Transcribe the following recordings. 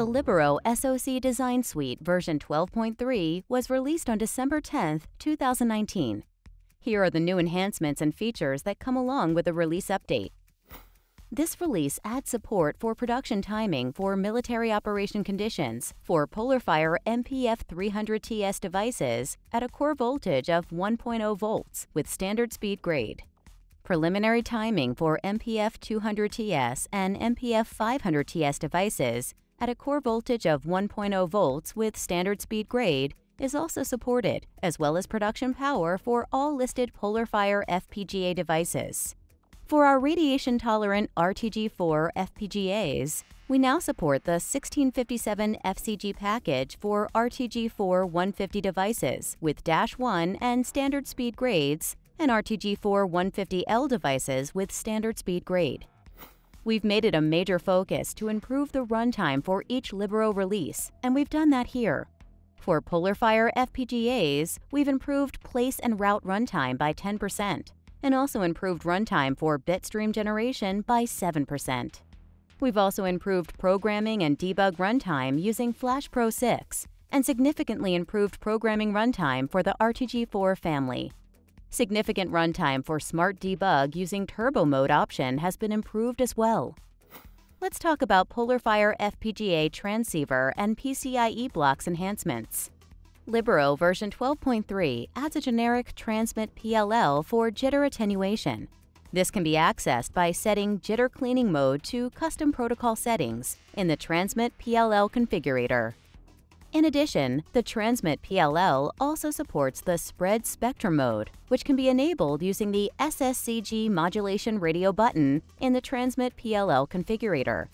The Libero SoC Design Suite version 12.3 was released on December 10, 2019. Here are the new enhancements and features that come along with the release update. This release adds support for production timing for military operation conditions for PolarFire MPF 300TS devices at a core voltage of 1.0 volts with standard speed grade. Preliminary timing for MPF 200TS and MPF 500TS devices at a core voltage of 1.0 volts with standard speed grade is also supported, as well as production power for all listed PolarFire FPGA devices. For our radiation-tolerant RTG4 FPGAs, we now support the 1657 FCG package for RTG4 150 devices with Dash 1 and standard speed grades, and RTG4 150L devices with standard speed grade. We've made it a major focus to improve the runtime for each Libero release, and we've done that here. For PolarFire FPGAs, we've improved place and route runtime by 10% and also improved runtime for bitstream generation by 7%. We've also improved programming and debug runtime using Flash Pro 6 and significantly improved programming runtime for the RTG4 family. Significant runtime for Smart Debug using Turbo Mode option has been improved as well. Let's talk about PolarFire FPGA transceiver and PCIe blocks enhancements. Libero version 12.3 adds a generic transmit PLL for jitter attenuation. This can be accessed by setting jitter cleaning mode to custom protocol settings in the Transmit PLL configurator. In addition, the Transmit PLL also supports the Spread Spectrum mode, which can be enabled using the SSCG modulation radio button in the Transmit PLL configurator.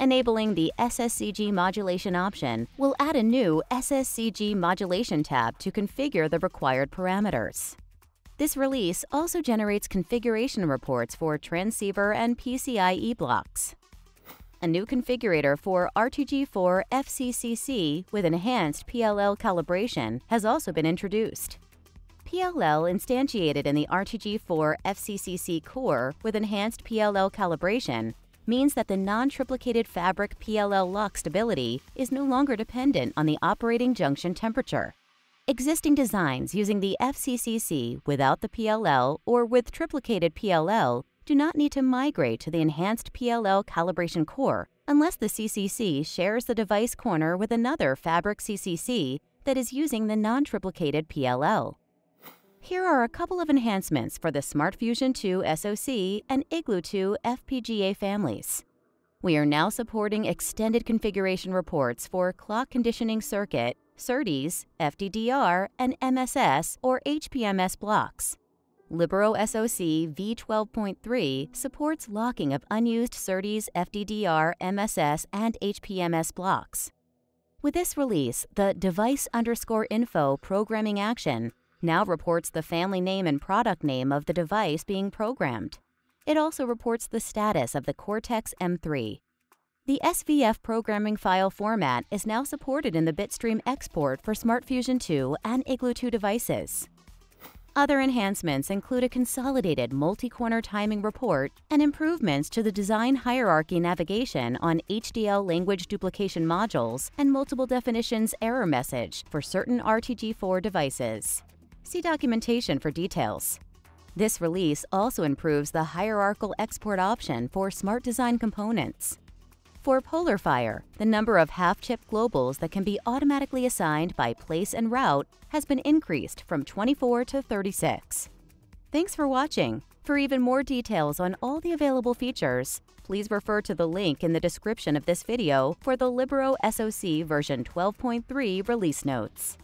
Enabling the SSCG modulation option will add a new SSCG modulation tab to configure the required parameters. This release also generates configuration reports for transceiver and PCIe blocks. A new configurator for RTG4 FCCC with enhanced PLL calibration has also been introduced. PLL instantiated in the RTG4 FCCC core with enhanced PLL calibration means that the non-triplicated fabric PLL lock stability is no longer dependent on the operating junction temperature. Existing designs using the FCCC without the PLL or with triplicated PLL do not need to migrate to the enhanced PLL calibration core unless the CCC shares the device corner with another fabric CCC that is using the non-triplicated PLL. Here are a couple of enhancements for the SmartFusion 2 SoC and Igloo 2 FPGA families. We are now supporting extended configuration reports for clock conditioning circuit, SerDes, FDDR, and MSS or HPMS blocks. Libero SoC V12.3 supports locking of unused SerDes, FDDR, MSS, and HPMS blocks. With this release, the device underscore info programming action now reports the family name and product name of the device being programmed. It also reports the status of the Cortex M3. The SVF programming file format is now supported in the Bitstream export for SmartFusion 2 and Igloo 2 devices. Other enhancements include a consolidated multi-corner timing report and improvements to the design hierarchy navigation on HDL language duplication modules and multiple definitions error message for certain RTG4 devices. See documentation for details. This release also improves the hierarchical export option for Smart Design components. For PolarFire, the number of half-chip globals that can be automatically assigned by place and route has been increased from 24 to 36. Thanks for watching. For even more details on all the available features, please refer to the link in the description of this video for the Libero SoC version 12.3 release notes.